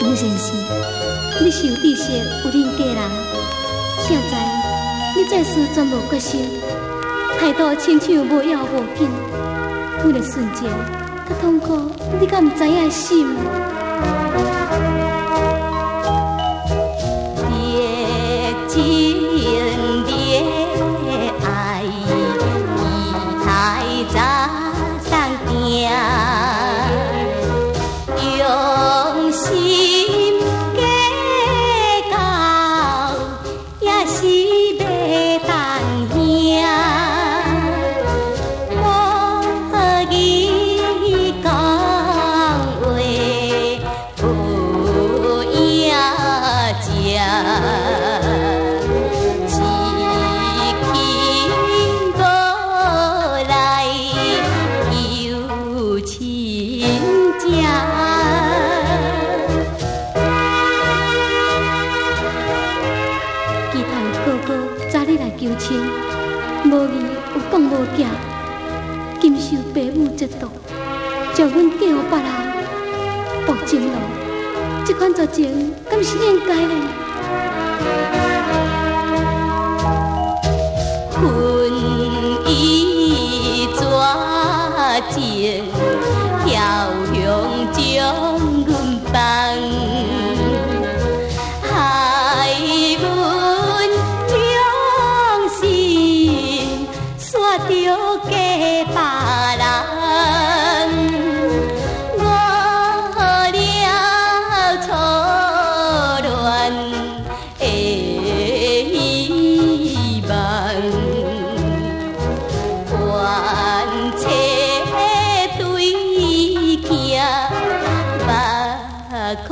张先生，你是有知识、有人格人，现在你这事全无决心，态度亲像无要无紧，每个瞬间，甲痛苦，你敢毋知影真正，期待哥哥早日来求亲。无义有讲无行，尽受爸母节度，将阮嫁别人。薄情郎，这款作情，敢是应该的？裙衣怎解？down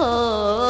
Oh.